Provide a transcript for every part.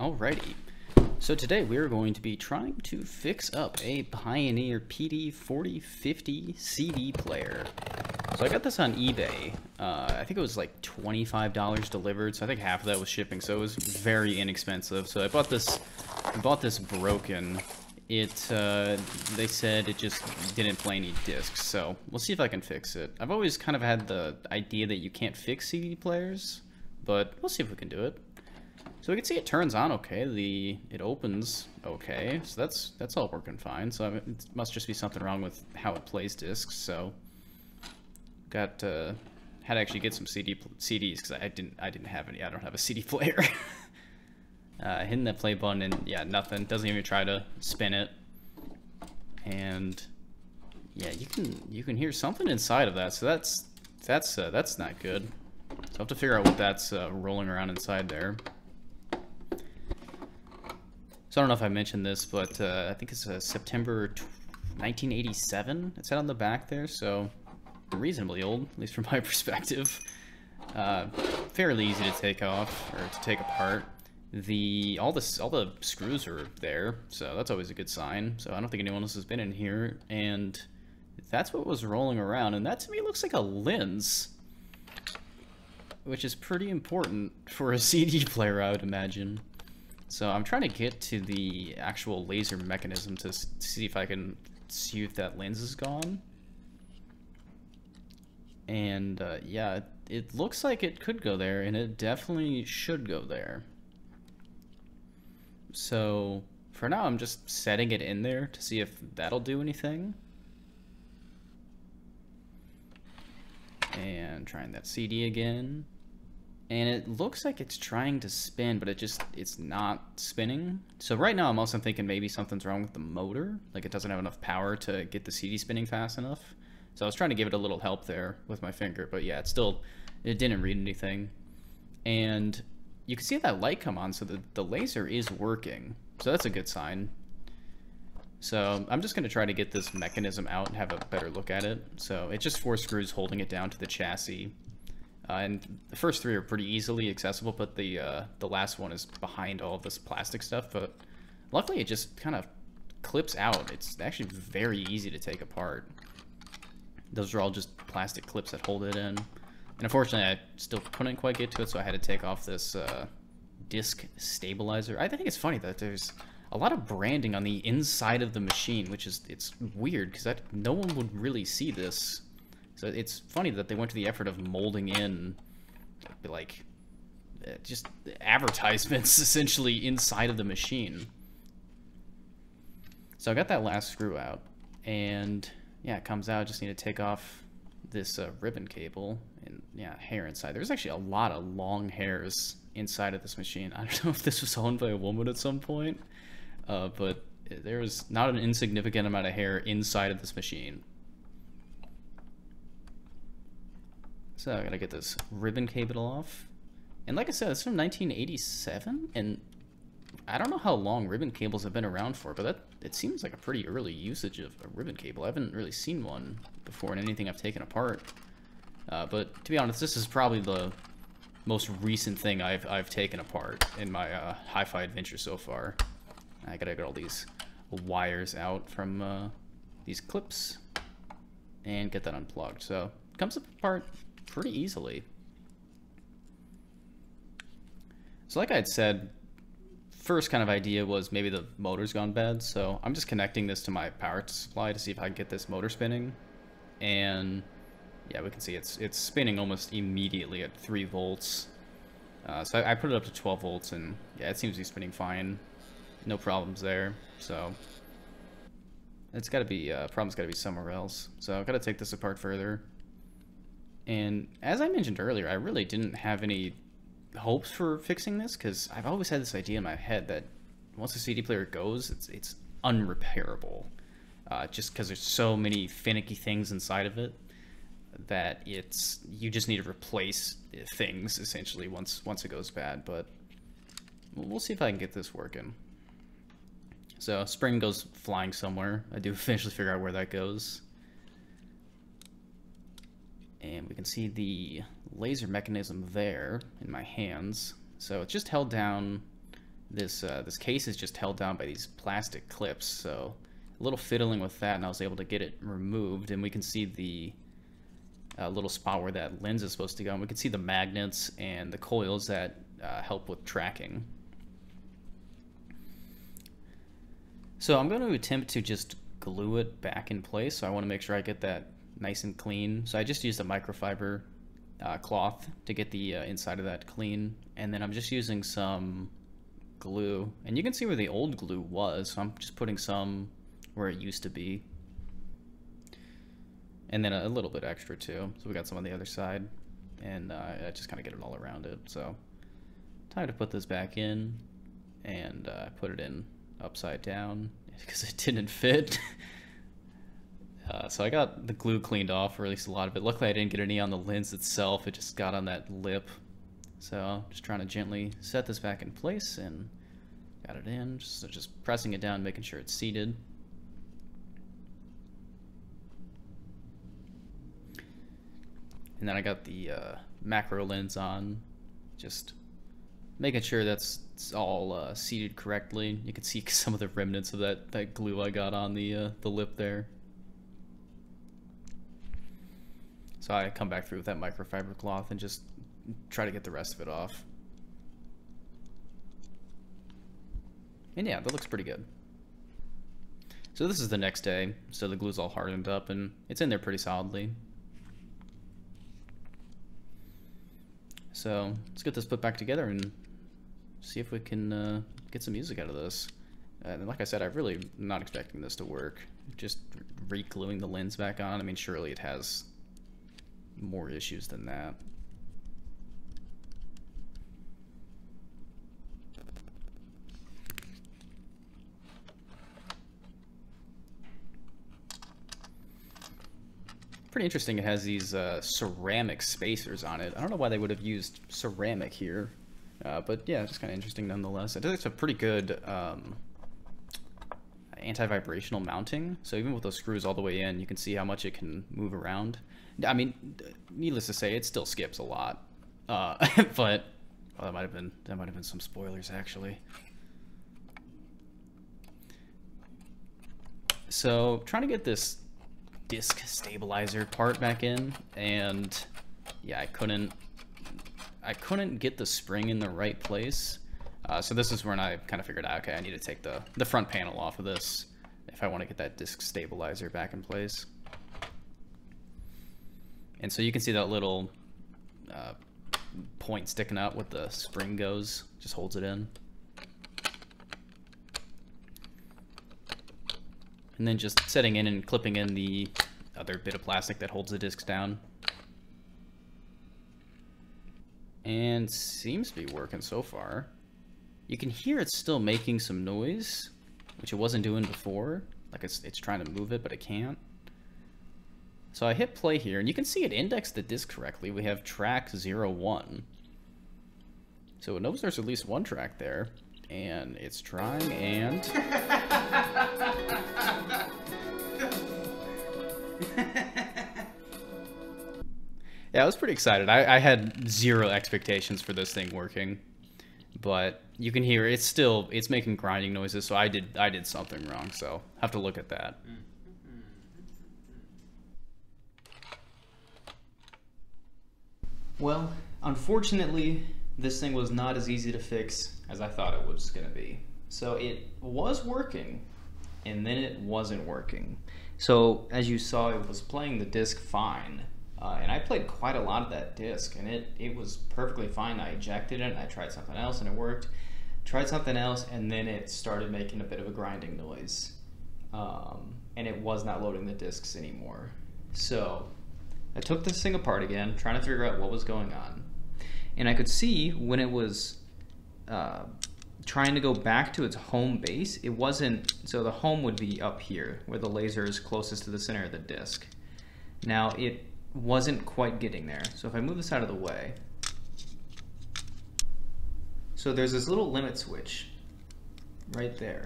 Alrighty. So today we're going to be trying to fix up a Pioneer PD4050 CD player. So I got this on eBay. Uh, I think it was like $25 delivered, so I think half of that was shipping, so it was very inexpensive. So I bought this, I bought this broken. It, uh, they said it just didn't play any discs, so we'll see if I can fix it. I've always kind of had the idea that you can't fix CD players, but we'll see if we can do it. So we can see it turns on okay. The it opens okay. So that's that's all working fine. So it must just be something wrong with how it plays discs. So got uh, had to actually get some CD CDs because I didn't I didn't have any. I don't have a CD player. uh, hitting the play button and yeah, nothing. Doesn't even try to spin it. And yeah, you can you can hear something inside of that. So that's that's uh, that's not good. So I have to figure out what that's uh, rolling around inside there. So I don't know if I mentioned this, but uh, I think it's uh, September 1987. It said on the back there, so reasonably old, at least from my perspective. Uh, fairly easy to take off or to take apart. The all the all the screws are there, so that's always a good sign. So I don't think anyone else has been in here, and that's what was rolling around. And that to me looks like a lens, which is pretty important for a CD player, I would imagine. So I'm trying to get to the actual laser mechanism to see if I can see if that lens is gone. And uh, yeah, it, it looks like it could go there, and it definitely should go there. So for now, I'm just setting it in there to see if that'll do anything. And trying that CD again and it looks like it's trying to spin, but it just, it's not spinning. So right now I'm also thinking maybe something's wrong with the motor, like it doesn't have enough power to get the CD spinning fast enough. So I was trying to give it a little help there with my finger, but yeah, it still, it didn't read anything. And you can see that light come on, so the, the laser is working. So that's a good sign. So I'm just going to try to get this mechanism out and have a better look at it. So it's just four screws holding it down to the chassis. Uh, and the first three are pretty easily accessible, but the uh, the last one is behind all this plastic stuff. But luckily, it just kind of clips out. It's actually very easy to take apart. Those are all just plastic clips that hold it in. And unfortunately, I still couldn't quite get to it, so I had to take off this uh, disc stabilizer. I think it's funny that there's a lot of branding on the inside of the machine, which is it's weird because no one would really see this so it's funny that they went to the effort of molding in, like, uh, just advertisements essentially inside of the machine. So I got that last screw out, and yeah, it comes out. Just need to take off this uh, ribbon cable and yeah, hair inside. There's actually a lot of long hairs inside of this machine. I don't know if this was owned by a woman at some point, uh, but there's not an insignificant amount of hair inside of this machine. So I gotta get this ribbon cable off. And like I said, it's from 1987, and I don't know how long ribbon cables have been around for, but that it seems like a pretty early usage of a ribbon cable. I haven't really seen one before in anything I've taken apart. Uh, but to be honest, this is probably the most recent thing I've, I've taken apart in my uh, hi-fi adventure so far. I gotta get all these wires out from uh, these clips and get that unplugged. So comes apart pretty easily. So like I had said, first kind of idea was maybe the motor's gone bad, so I'm just connecting this to my power supply to see if I can get this motor spinning. And yeah, we can see it's it's spinning almost immediately at 3 volts. Uh, so I, I, put it up to 12 volts, and yeah, it seems to be spinning fine. No problems there, so... It's got to be, uh, problem's got to be somewhere else. So I've got to take this apart further. And as I mentioned earlier, I really didn't have any hopes for fixing this because I've always had this idea in my head that once a CD player goes, it's it's unrepairable. Uh, just because there's so many finicky things inside of it that it's you just need to replace things essentially once once it goes bad. But we'll see if I can get this working. So spring goes flying somewhere. I do eventually figure out where that goes and we can see the laser mechanism there in my hands. So it's just held down this uh, this case is just held down by these plastic clips. So a little fiddling with that, and I was able to get it removed, and we can see the uh, little spot where that lens is supposed to go, and we can see the magnets and the coils that uh, help with tracking. So I'm going to attempt to just glue it back in place. So I want to make sure I get that nice and clean. So I just used a microfiber uh, cloth to get the uh, inside of that clean. And then I'm just using some glue. And you can see where the old glue was. So I'm just putting some where it used to be. And then a, little bit extra too. So we got some on the other side. And uh, I just kind of get it all around it. So time to put this back in and uh, put it in upside down because it didn't fit. uh, so I got the glue cleaned off, or at least a lot of it. Luckily I didn't get any on the lens itself, it just got on that lip. So just trying to gently set this back in place and got it in. Just, just pressing it down, making sure it's seated. And then I got the uh, macro lens on, just making sure that's all uh, seated correctly. You can see some of the remnants of that, that glue I got on the, uh, the lip there. I come back through with that microfiber cloth and just try to get the rest of it off. And yeah, that looks pretty good. So this is the next day, so the glue's all hardened up and it's in there pretty solidly. So let's get this put back together and see if we can uh, get some music out of this. And like I said, I'm really not expecting this to work. Just re-gluing the lens back on, I mean, surely it has more issues than that. Pretty interesting it has these uh, ceramic spacers on it. I don't know why they would have used ceramic here. Uh, but yeah, just kind of interesting nonetheless. I think it's a pretty good um, anti-vibrational mounting. So even with those screws all the way in, you can see how much it can move around. I mean, needless to say, it still skips a lot. Uh, but that might have been that might have been some spoilers actually. So trying to get this disc stabilizer part back in, and yeah, I couldn't I couldn't get the spring in the right place. Uh, so this is when I kind of figured out, okay, I need to take the, the front panel off of this if I want to get that disc stabilizer back in place. And so you can see that little uh, point sticking out with the spring goes, just holds it in. And then just setting in and clipping in the other bit of plastic that holds the discs down. and seems to be working so far. You can hear it's still making some noise, which it wasn't doing before. Like it's, it's trying to move it, but it can't. So I hit play here, and you can see it indexed the disc correctly. We have track 01. So it knows there's at least one track there, and it's trying and... Yeah, I was pretty excited. I, I had zero expectations for this thing working, but you can hear it's still it's making grinding noises. So I did I did something wrong. So have to look at that. Well, unfortunately, this thing was not as easy to fix as I thought it was going to be. So it was working, and then it wasn't working. So as you saw, it was playing the disc fine uh, and I played quite a lot of that disc, and it, it was perfectly fine. I ejected it, I tried something else, and it worked. Tried something else, and then it started making a bit of a grinding noise. Um, and it was not loading the discs anymore. So I took this thing apart again, trying to figure out what was going on. And I could see when it was uh, trying to go back to its home base, it wasn't, so the home would be up here, where the laser is closest to the center of the disc. Now it wasn't quite getting there. So if I move this out of the way, so there's this little limit switch right there.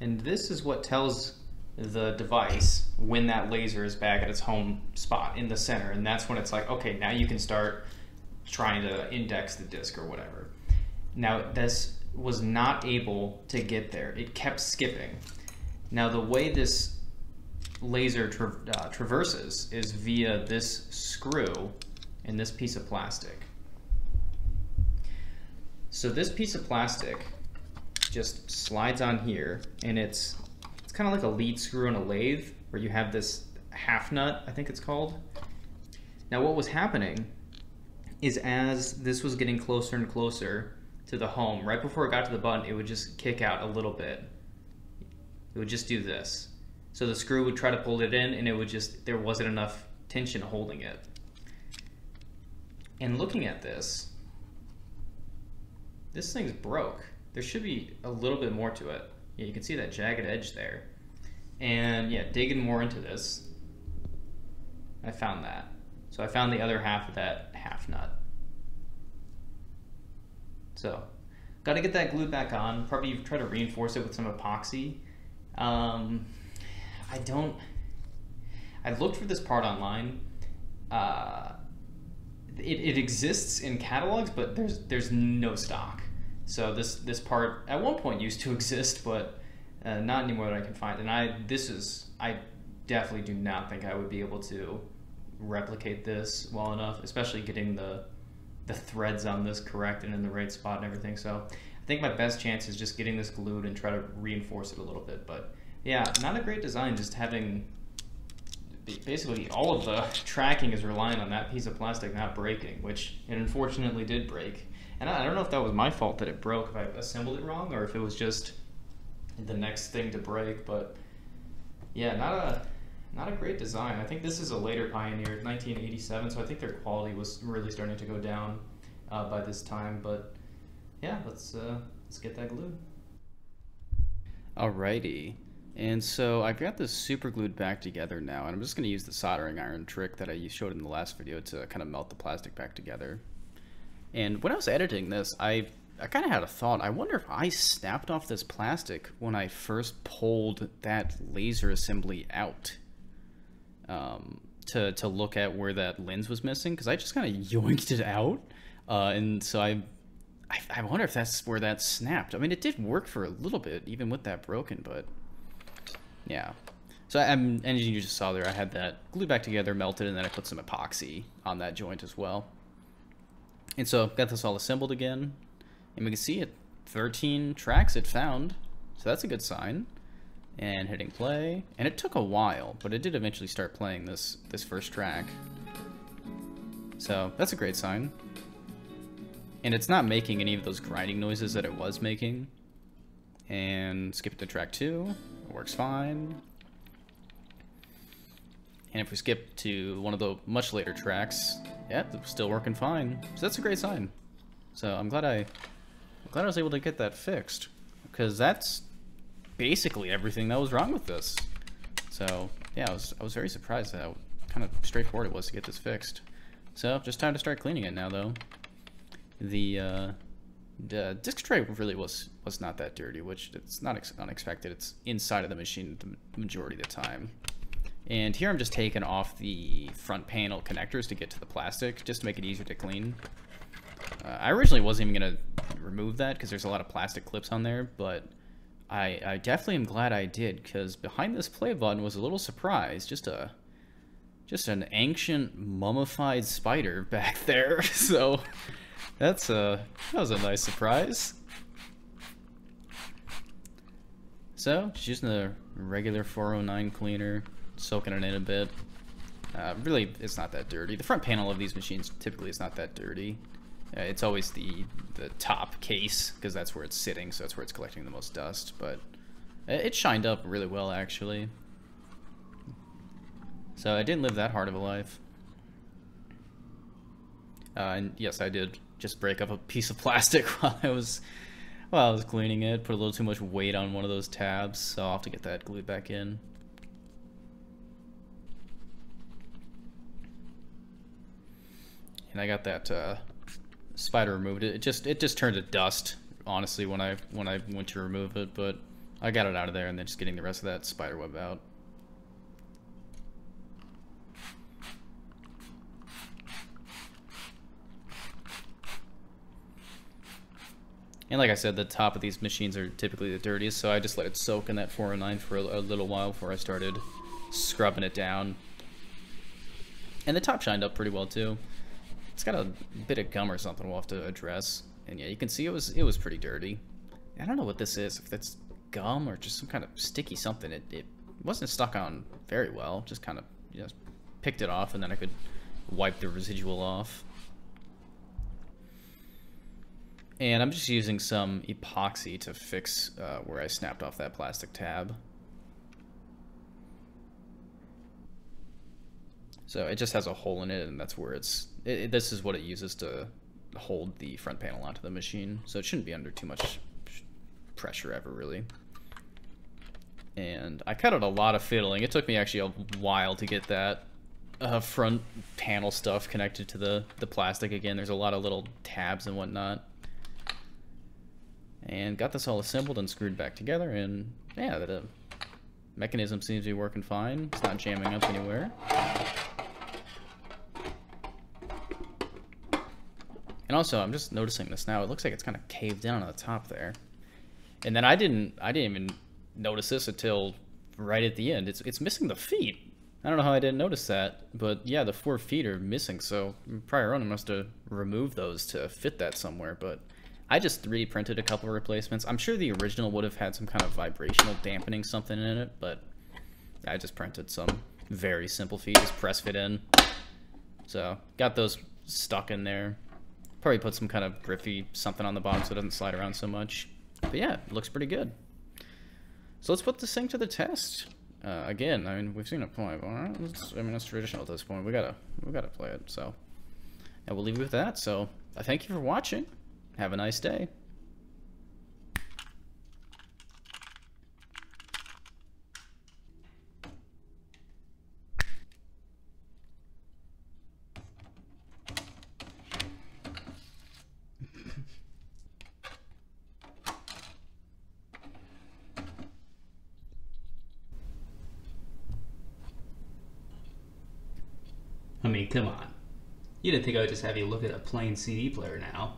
And this is what tells the device when that laser is back at its home spot in the center. And that's when it's like, okay, now you can start trying to index the disk or whatever. Now this was not able to get there. It kept skipping. Now the way this laser tra uh, traverses is via this screw and this piece of plastic. So this piece of plastic just slides on here and it's it's kind of like a lead screw on a lathe where you have this half nut, I think it's called. Now what was happening is as this was getting closer and closer to the home, right before it got to the button, it would just kick out a little bit. It would just do this. So the screw would try to pull it in and it would just, there wasn't enough tension holding it. And looking at this, this thing's broke. There should be a little bit more to it. Yeah, you can see that jagged edge there. And yeah, digging more into this, I found that. So I found the other half of that half nut. So, got to get that glued back on. Probably try to reinforce it with some epoxy. Um, I don't. I looked for this part online. Uh, it, it exists in catalogs, but there's there's no stock. So this this part at one point used to exist, but uh, not anymore that I can find. And I this is I definitely do not think I would be able to replicate this well enough, especially getting the the threads on this correct and in the right spot and everything. So I think my best chance is just getting this glued and try to reinforce it a little bit. But yeah, not a great design, just having basically all of the tracking is relying on that piece of plastic not breaking, which it unfortunately did break. And I don't know if that was my fault that it broke, if I assembled it wrong, or if it was just the next thing to break. But yeah, not a not a great design. I think this is a later Pioneer, 1987, so I think their quality was really starting to go down uh, by this time. But yeah, let's uh, let's get that glued. Alrighty. And so I've got this super glued back together now, and I'm just going to use the soldering iron trick that I showed in the last video to kind of melt the plastic back together. And when I was editing this, I I kind of had a thought. I wonder if I snapped off this plastic when I first pulled that laser assembly out um, to to look at where that lens was missing because I just kind of yoinked it out, uh, and so I, I, I wonder if that's where that snapped. I mean, it did work for a little bit even with that broken, but yeah. So I'm, and you just saw there, I had that glued back together, melted, and then I put some epoxy on that joint as well. And so got this all assembled again, and we can see it 13 tracks it found, so that's a good sign and hitting play. And it took a while, but it did eventually start playing this, this first track. So that's a great sign. And it's not making any of those grinding noises that it was making. And skip to track two, it works fine. And if we skip to one of the much later tracks, yeah, it's still working fine. So that's a great sign. So I'm glad I, I'm glad I was able to get that fixed, because that's basically everything that was wrong with this. So yeah, I was I was very surprised at how kind of straightforward it was to get this fixed. So just time to start cleaning it now though. The uh, the disk tray really was was not that dirty, which it's not unexpected. It's inside of the machine the majority of the time. And here I'm just taking off the front panel connectors to get to the plastic, just to make it easier to clean. Uh, I originally wasn't even going to remove that because there's a lot of plastic clips on there, but I, I definitely am glad I did, because behind this play button was a little surprise. Just a just an ancient mummified spider back there. so that's a that was a nice surprise. So just using the regular 409 cleaner, soaking it in a bit. Uh, really, it's not that dirty. The front panel of these machines typically is not that dirty. Uh, it's always the the top case because that's where it's sitting, so that's where it's collecting the most dust. But it shined up really well, actually. So I didn't live that hard of a life. Uh, and yes, I did just break up a piece of plastic while I was while I was cleaning it. Put a little too much weight on one of those tabs, so I'll have to get that glued back in. And I got that uh, spider removed it. Just it just turned to dust, honestly, when I when I went to remove it, but I got it out of there and then just getting the rest of that spider web out. And like I said, the top of these machines are typically the dirtiest, so I just let it soak in that 409 for a, a little while before I started scrubbing it down. And the top shined up pretty well too. It's got a bit of gum or something we'll have to address. And yeah, you can see it was it was pretty dirty. I don't know what this is, if that's gum or just some kind of sticky something. It, it wasn't stuck on very well, just kind of you know, picked it off and then I could wipe the residual off. And I'm just using some epoxy to fix uh, where I snapped off that plastic tab. So it just has a hole in it, and that's where it's... It, it, this is what it uses to hold the front panel onto the machine. So it shouldn't be under too much pressure ever, really. And I cut out a lot of fiddling. It took me actually a while to get that uh, front panel stuff connected to the, the plastic again. There's a lot of little tabs and whatnot. And got this all assembled and screwed back together, and yeah, the mechanism seems to be working fine. It's not jamming up anywhere. And also, I'm just noticing this now. It looks like it's kind of caved in on the top there. And then I didn't, I didn't even notice this until right at the end. It's, it's missing the feet. I don't know how I didn't notice that, but yeah, the four feet are missing. So prior owner must have removed those to fit that somewhere. But I just 3D printed a couple replacements. I'm sure the original would have had some kind of vibrational dampening something in it, but I just printed some very simple feet, just press fit in. So got those stuck in there. Probably put some kind of griffy something on the bottom so it doesn't slide around so much. But yeah, it looks pretty good. So let's put this thing to the test. Uh, again, I mean, we've seen it play. Right, I mean, it's traditional at this point. We gotta, we gotta play it. So, yeah, we'll leave you with that. So, I thank you for watching. Have a nice day. I mean, come on. You didn't think I would just have you look at a plain CD player now.